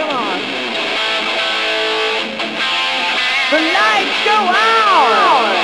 Come on. The lights go out.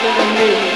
better than me.